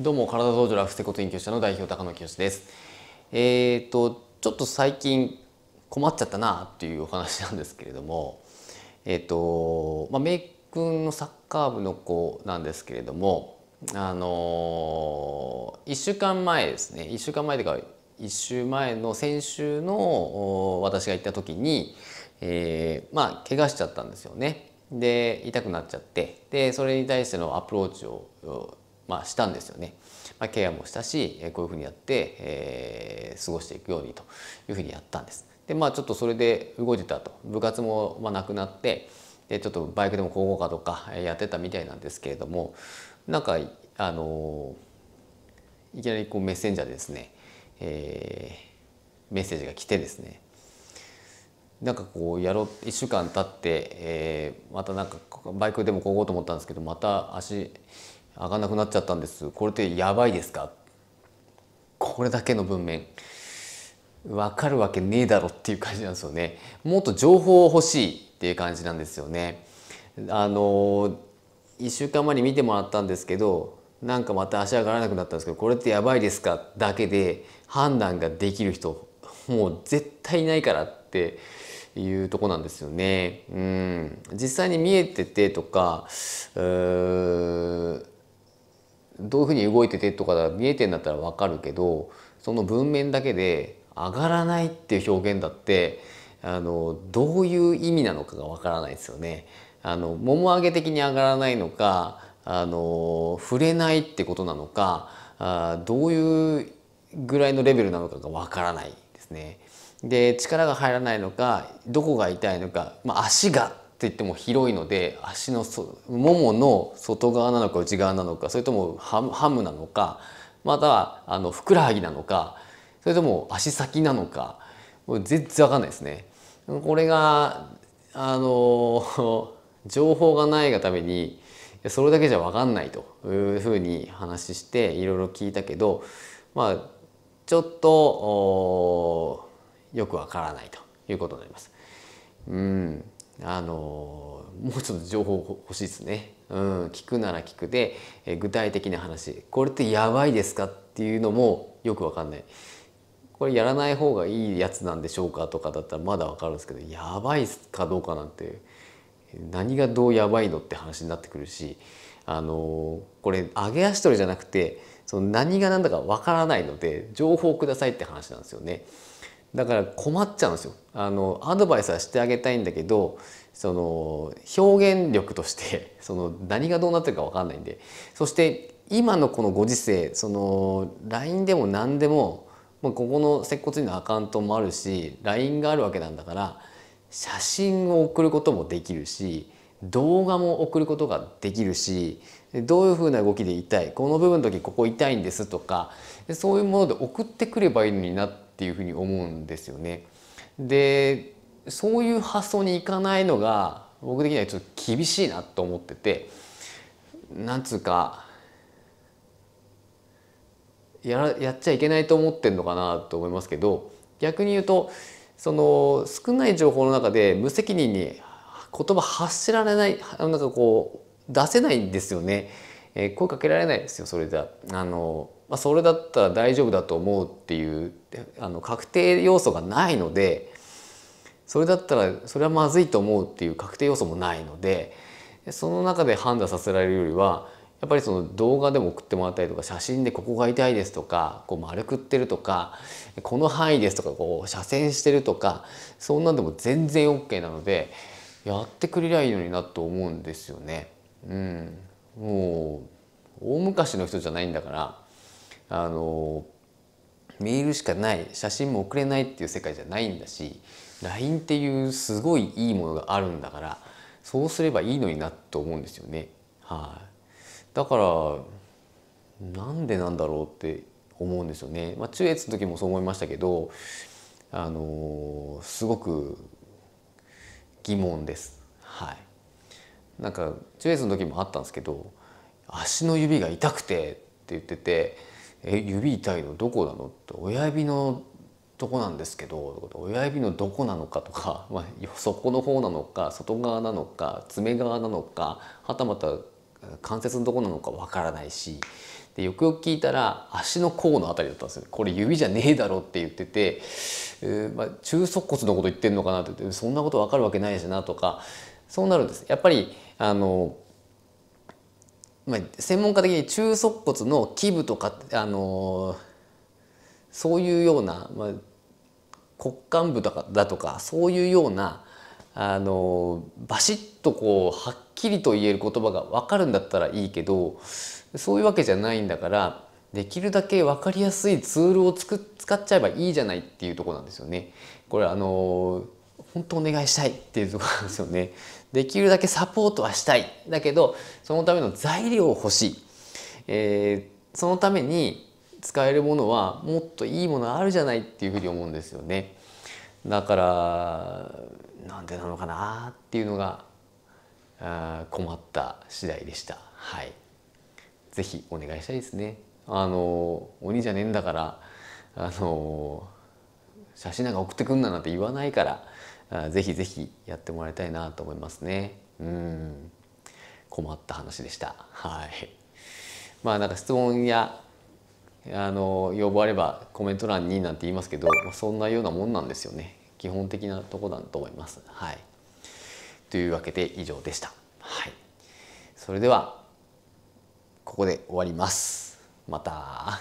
どうも体道場ラフ接骨院教師の代表高野清です。えっ、ー、とちょっと最近困っちゃったなっていうお話なんですけれども、えっ、ー、とまあメイ君のサッカー部の子なんですけれども、あの1週間前ですね。1週間前でか1週前の先週の私が行った時に、えー、まあ怪我しちゃったんですよね。で痛くなっちゃってでそれに対してのアプローチをまあ、したんですよね。まあ、ケアもしたしこういうふうにやって、えー、過ごしていくようにというふうにやったんです。でまあちょっとそれで動いてたと部活もまあなくなってでちょっとバイクでも交互化とかやってたみたいなんですけれどもなんかあのいきなりこうメッセンジャーでですね、えー、メッセージが来てですねなんかこうやろう1週間経って、えー、またなんかバイクでもこごうと思ったんですけどまた足上がんなくなっちゃったんです。これってやばいですか？これだけの文面。分かるわけねえだろっていう感じなんですよね。もっと情報欲しいっていう感じなんですよね。あの1週間前に見てもらったんですけどなんかまた足上がらなくなったんですけどこれってやばいですか？だけで判断ができる人もう絶対いないからっていうとこなんですよね。うん、実際に見えててとかどういうふうに動いててとか見えてんだったら分かるけどその文面だけで上がらないっていう表現だってあのどういう意味なのかが分からないですよね。あのもも上げ的に上がらないのかあの触れないってことなのかあどういうぐらいのレベルなのかが分からないですね。で力が入らないのかどこが痛いのか、まあ、足がって言っても広いので足のももの外側なのか内側なのかそれともハムハムなのかまたはあのふくらはぎなのかそれとも足先なのか全然わかんないですね。これがあの 情報がないがためにそれだけじゃ分かんないというふうに話していろいろ聞いたけどまあちょっとよくわからないということになります。うんあのもうちょっと情報欲しいですね。うん、聞くなら聞くで、え具体的な話これってやばいですかっていうのもよくわかんない。これやらない方がいいやつなんでしょうかとかだったらまだわかるんですけどやばいかどうかなんて何がどうやばいのって話になってくるしあのこれ上げ足取りじゃなくてその何が何だかわからないので情報をくださいって話なんですよね。だから困っちゃうんですよ。あのアドバイスはしてあげたいんだけどその表現力として その何がどうなってるか分かんないんで。そして今のこのご時世その LINE でも何でもここの接骨院のアカウントもあるし LINE があるわけなんだから写真を送ることもできるし動画も送ることができるしどういうふうな動きで痛いこの部分の時ここ痛いんですとかそういうもので送ってくればいいのになってていうふうに思うんですよね。でそういう発想にいかないのが僕的にはちょっと厳しいなと思っててなんつうかやらやっちゃいけないと思ってんのかなと思いますけど逆に言うとその少ない情報の中で無責任に言葉発せられないなんかこう出せないんですよね。えー、声かけられないですよそれじゃあの、まあ、それだったら大丈夫だと思うっていうあの確定要素がないのでそれだったらそれはまずいと思うっていう確定要素もないのでその中で判断させられるよりはやっぱりその動画でも送ってもらったりとか写真でここが痛いですとかこう丸くってるとかこの範囲ですとかこう斜線してるとかそんなんでも全然 OK なのでやってくれりゃいいのになと思うんですよね。うん、もう大昔の人じゃないんだからあのメールしかない写真も送れないっていう世界じゃないんだし LINE っていうすごいいいものがあるんだからそうすればいいのになと思うんですよね。はい、だからなんでなんだろうって思うんですよね。まあ、中越の時もそう思いましたけどあのすごく疑問です。はい、なんか中越の時もあったんですけど足の指が痛くてって言ってて「え指痛いの？どこなの?」って親指のとこなんですけど親指のどこなのかとか、まあ、底の方なのか外側なのか爪側なのかはたまた関節のどこなのかわからないしでよくよく聞いたら足の甲のあたりだったんですよこれ指じゃねえだろって言ってて、えー、まあ、中足骨のこと言ってんのかなって言ってそんなこと分かるわけないしなとかそうなるんですやっぱりあの、まあ、専門家的に中足骨の基部とかあのそういうような、まあ、骨幹部とかだとかそういうようなあのバシッとこうはっきりと言える言葉が分かるんだったらいいけどそういうわけじゃないんだからできるだけ分かりやすいツールをつく使っちゃえばいいじゃないっていうとこなんですよね。これあの本当お願いしたいっていうとこなんですよね。できるだけサポートはしたいだけどそのための材料欲しい、えー、そのために使えるものはもっといいものあるじゃないっていうふうに思うんですよね。だからなんでなのかなっていうのがあ困った次第でした。はい。ぜひお願いしたいですね。あの鬼じゃねえんだからあの写真なんか送ってくんななんて言わないからぜひぜひやってもらいたいなと思いますね。うん困った話でした。はい。まあなんか質問やあの要望あればコメント欄になんて言いますけど、まあ、そんなようなもんなんですよね基本的なとこだと思います。はい、というわけで以上でした。はい、それではここで終わります。また。